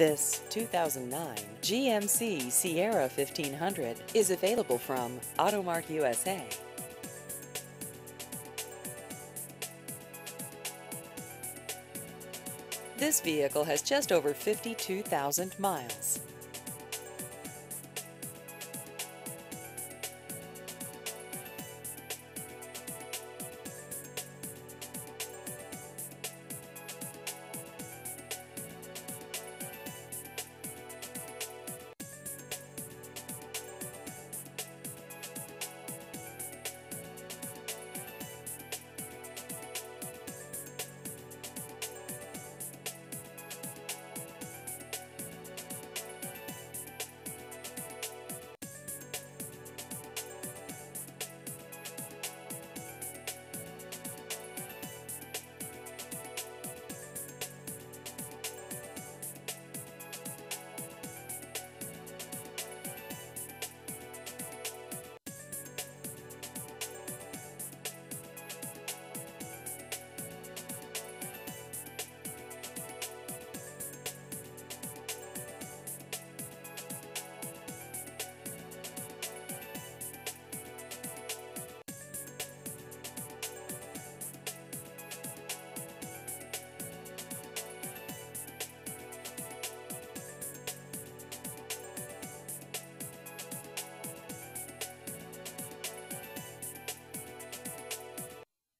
This 2009 GMC Sierra 1500 is available from Auto Mart USA. This vehicle has just over 52,000 miles.